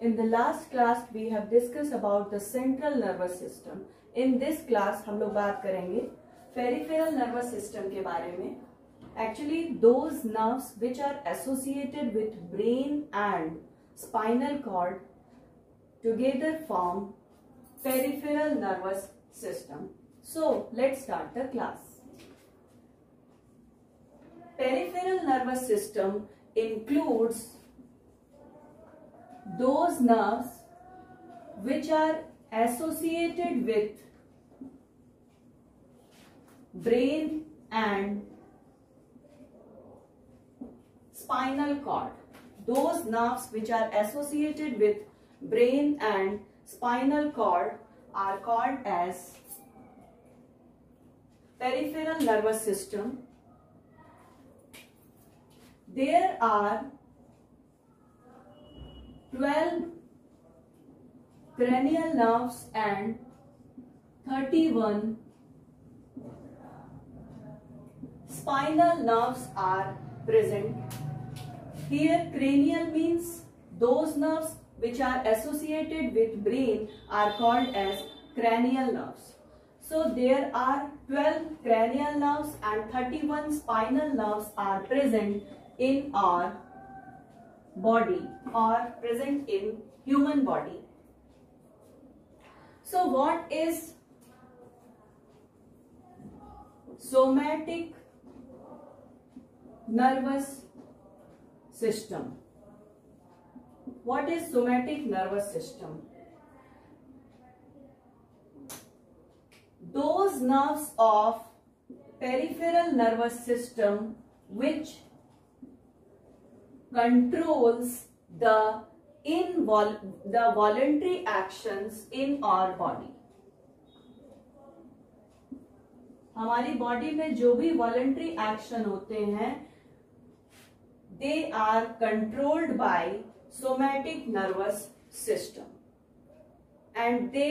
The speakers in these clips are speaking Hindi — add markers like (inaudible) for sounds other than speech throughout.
In the last class we have discussed about the central nervous system. In this class हम लोग बात करेंगे peripheral nervous system के बारे में. Actually those nerves which are associated with brain and spinal cord together form peripheral nervous system. So let's start the class. Peripheral nervous system includes those nerves which are associated with brain and spinal cord. Those nerves which are associated with brain and spinal cord are called as peripheral nervous system. There are 12 cranial nerves and 31 spinal nerves are present. Here cranial means those nerves which are associated with brain are called as cranial nerves. So there are 12 cranial nerves and 31 spinal nerves are present in our body or present in human body. So what is somatic nervous system? What is somatic nervous system? Those nerves of peripheral nervous system which controls the invol the voluntary actions in our body हमारी बॉडी में जो भी वॉलेंट्री एक्शन होते हैं they are controlled by somatic nervous system and they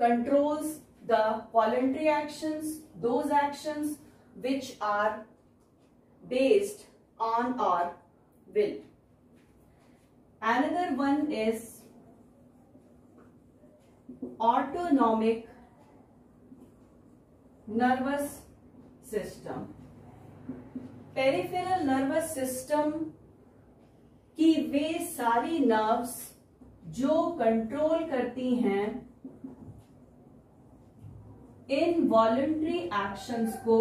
controls the voluntary actions those actions which are based on our will. Another one is autonomic nervous system. Peripheral nervous system की वे सारी नर्व्स जो कंट्रोल करती हैं, इन वॉलंटरी एक्शंस को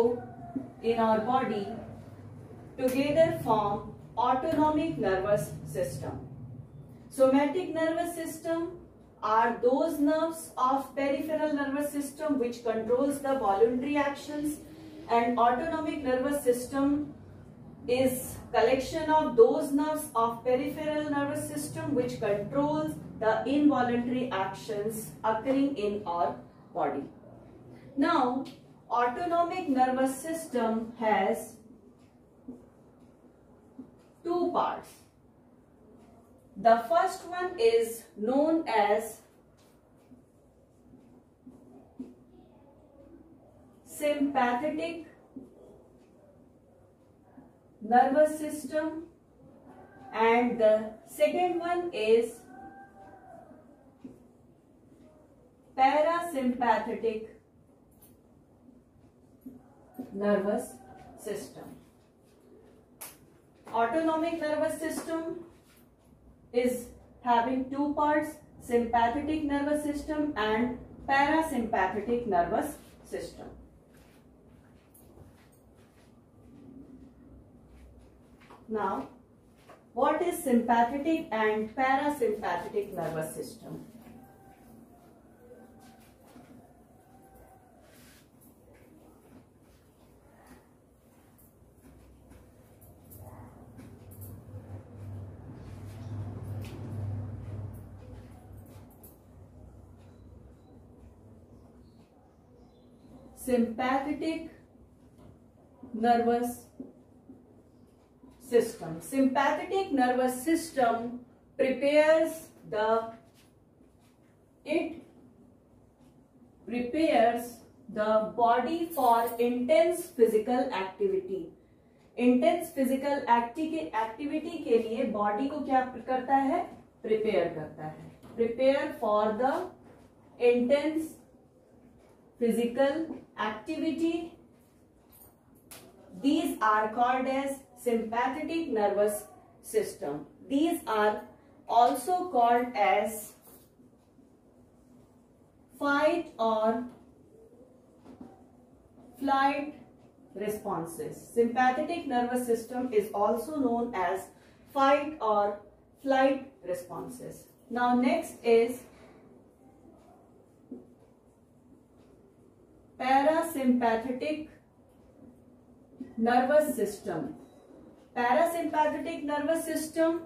in our body together form autonomic nervous system. Somatic nervous system are those nerves of peripheral nervous system which controls the voluntary actions and autonomic nervous system is collection of those nerves of peripheral nervous system which controls the involuntary actions occurring in our body. Now, autonomic nervous system has two parts. The first one is known as sympathetic nervous system and the second one is parasympathetic nervous system. Autonomic nervous system is having two parts, sympathetic nervous system and parasympathetic nervous system. Now, what is sympathetic and parasympathetic nervous system? Sympathetic nervous system. Sympathetic nervous system prepares the it prepares the body for intense physical activity. Intense physical activity के लिए बॉडी को क्या करता है प्रिपेयर करता है prepare for the intense physical activity. These are called as sympathetic nervous system. These are also called as fight or flight responses. Sympathetic nervous system is also known as fight or flight responses. Now next is parasympathetic nervous system Parasympathetic nervous system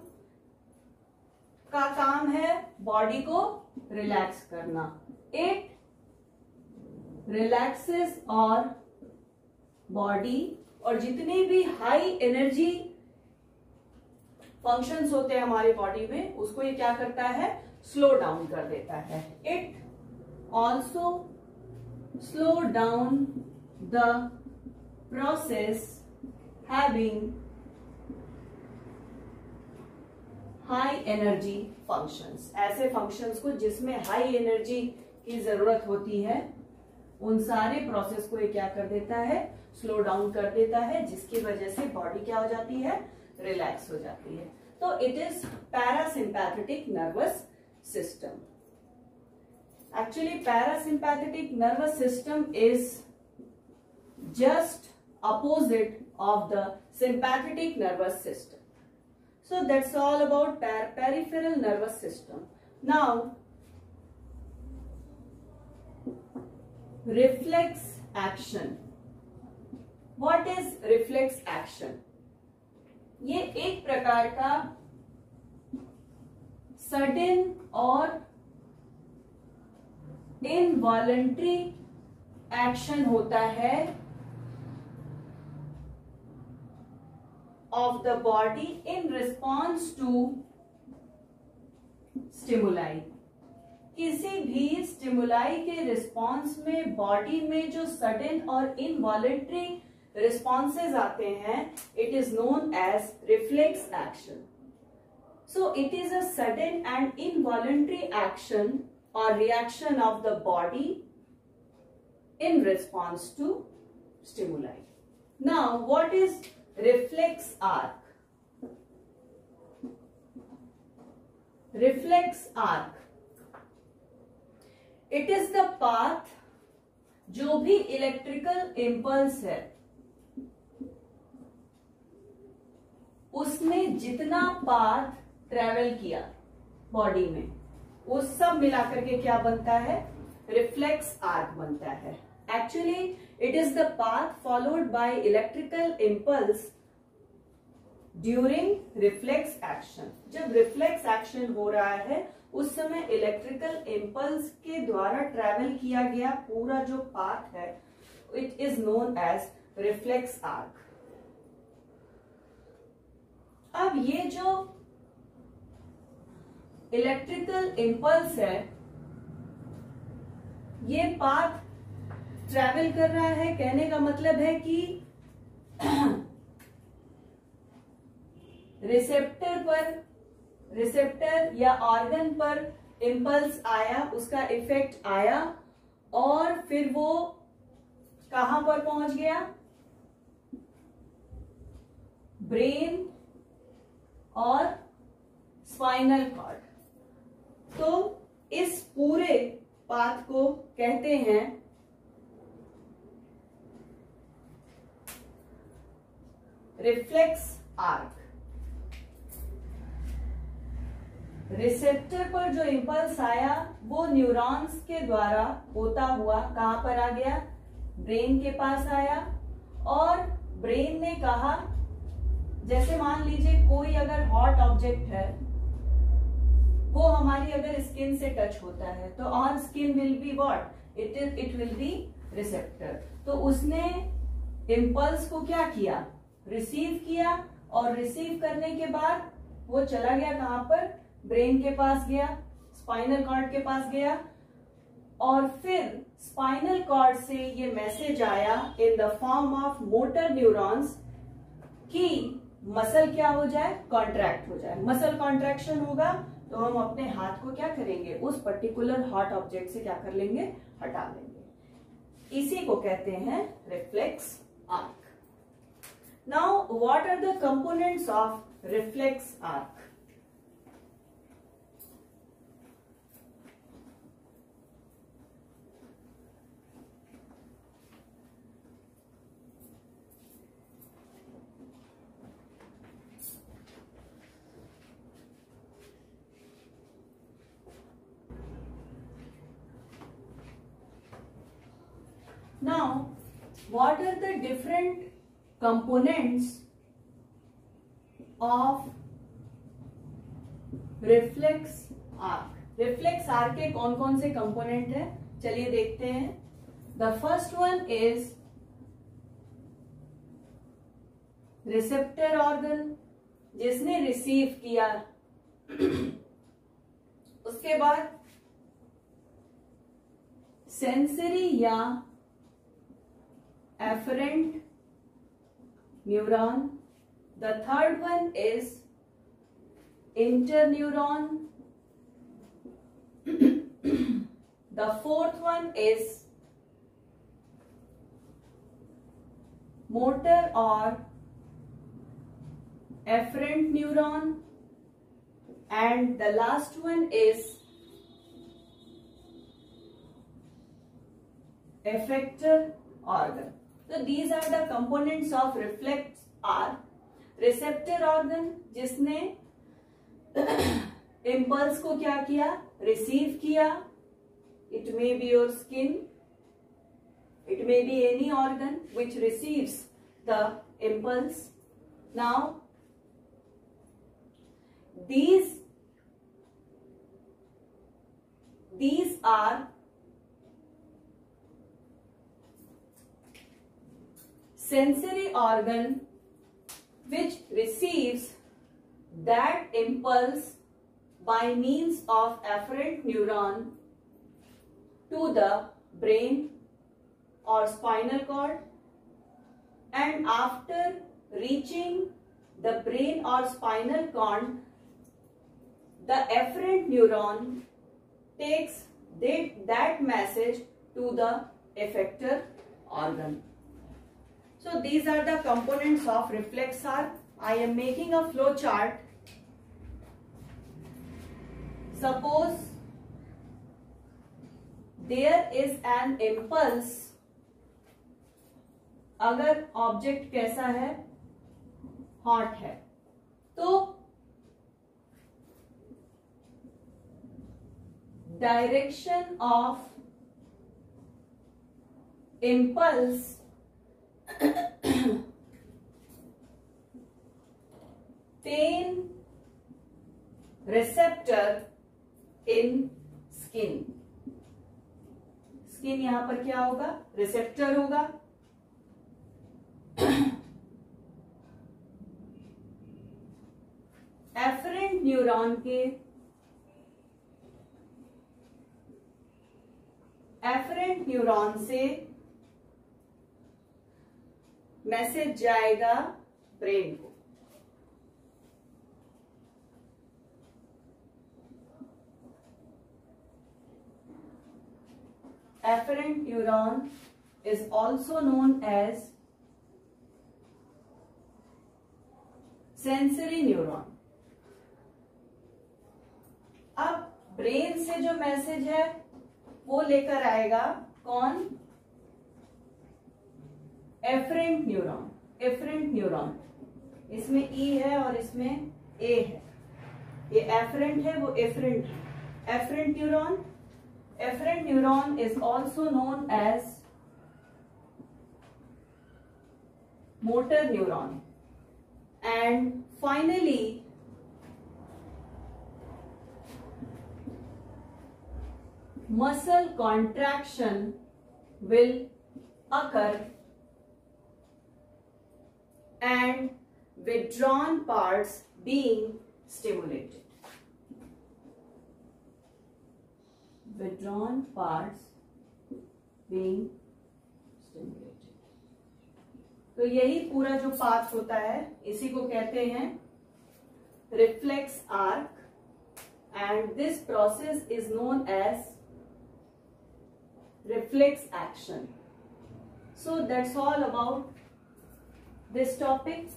का काम है बॉडी को रिलैक्स करना। इट रिलैक्सेस और बॉडी और जितने भी हाई एनर्जी फ़ंक्शंस होते हैं हमारे बॉडी में, उसको ये क्या करता है? स्लो डाउन कर देता है। It also slow down the process having high energy functions ऐसे फ़ंक्शंस को जिसमें हाई एनर्जी की ज़रूरत होती है, उन सारे प्रोसेस को ये क्या कर देता है? स्लो डाउन कर देता है, जिसकी वजह से बॉडी क्या हो जाती है? रिलैक्स हो जाती है। तो it is parasympathetic nervous system actually parasympathetic nervous system is just opposite of the sympathetic nervous system. So that's all about per peripheral nervous system. Now, reflex action. What is reflex action ये एक प्रकार का सडन और इनवॉलेंट्री एक्शन होता है of the body in response to stimuli किसी भी स्टिमुलाई के रिस्पॉन्स में बॉडी में जो सडन और इनवॉलेंट्री रिस्पॉन्सेज आते हैं it is known as reflex action so it is a sudden and involuntary action or reaction of the body in response to stimuli now what is reflex arc reflex arc it is the path जो भी इलेक्ट्रिकल इम्पल्स है उसने जितना पाथ ट्रेवल किया बॉडी में वो सब मिलाकर के क्या बनता है? रिफ्लेक्स आर्क बनता है। Actually it is the path followed by electrical impulse during reflex action जब रिफ्लेक्स एक्शन हो रहा है, उस समय इलेक्ट्रिकल इम्पल्स के द्वारा ट्रेवल किया गया पूरा जो पाथ है it is known as reflex arc अब ये जो इलेक्ट्रिकल इम्पल्स है, ये पाथ ट्रेवल कर रहा है। कहने का मतलब है कि (clears throat) रिसेप्टर पर रिसेप्टर या ऑर्गन पर इम्पल्स आया, उसका इफ़ेक्ट आया और फिर वो कहाँ पर पहुँच गया? ब्रेन और स्पाइनल कॉर्ड तो इस पूरे पाथ को कहते हैं रिफ्लेक्स आर्क। रिसेप्टर पर जो इंपल्स आया, वो न्यूरॉन्स के द्वारा होता हुआ कहाँ पर आ गया? ब्रेन के पास आया और ब्रेन ने कहा, जैसे मान लीजिए कोई अगर हॉट ऑब्जेक्ट है वो हमारी अगर स्किन से टच होता है तो on skin will be what it is it will be receptor तो उसने इम्पल्स को क्या किया? रिसीव किया और रिसीव करने के बाद वो चला गया कहाँ पर? ब्रेन के पास गया स्पाइनल कॉर्ड के पास गया और फिर स्पाइनल कॉर्ड से ये मैसेज आया in the form of motor neurons कि मसल क्या हो जाए? कॉन्ट्रैक्ट हो जाए। मसल कॉन्ट्रैक्शन होगा तो हम अपने हाथ को क्या करेंगे? उस पर्टिकुलर हॉट ऑब्जेक्ट से क्या कर लेंगे? हटा लेंगे। इसी को कहते हैं reflex arc now what are the components of reflex arc Now, what are the different components of reflex arc? reflex arc के कौन कौन से कंपोनेंट है? चलिए देखते हैं। The first one is receptor organ जिसने रिसीव किया। उसके बाद सेंसरी या afferent neuron. The third one is interneuron. (coughs) the fourth one is motor or afferent neuron and the last one is effector organ. तो these are the components of reflex arc receptor organ जिसने (coughs) इम्पल्स को क्या किया? रिसीव किया। It may be your skin it may be any organ which receive the impulse now these these are sensory organ which receives that impulse by means of afferent neuron to the brain or spinal cord and after reaching the brain or spinal cord the afferent neuron takes that message to the effector organ. So these are the components of reflex arc. I am making a flow chart. Suppose there is an impulse अगर ऑब्जेक्ट कैसा है हॉट है तो direction of impulse pain receptor in skin. Skin यहाँ पर क्या होगा? रिसेप्टर होगा। एफरेंट न्यूरॉन के एफरेंट न्यूरॉन से मैसेज जाएगा ब्रेन को। Afferent neuron is also known as sensory neuron अब ब्रेन से जो मैसेज है, वो लेकर आएगा कौन? एफरेंट न्यूरॉन एफरेंट न्यूरॉन इसमें ई e है और इसमें ए है। ये एफरेंट है, वो एफरेंट है। Efferent neuron efferent neuron is also known as motor neuron and finally muscle contraction will occur and withdrawn parts being stimulated. Withdrawn parts being तो यही पूरा जो पाथ होता है, इसी को कहते हैं reflex arc and this process is known as reflex action so that's all about this topic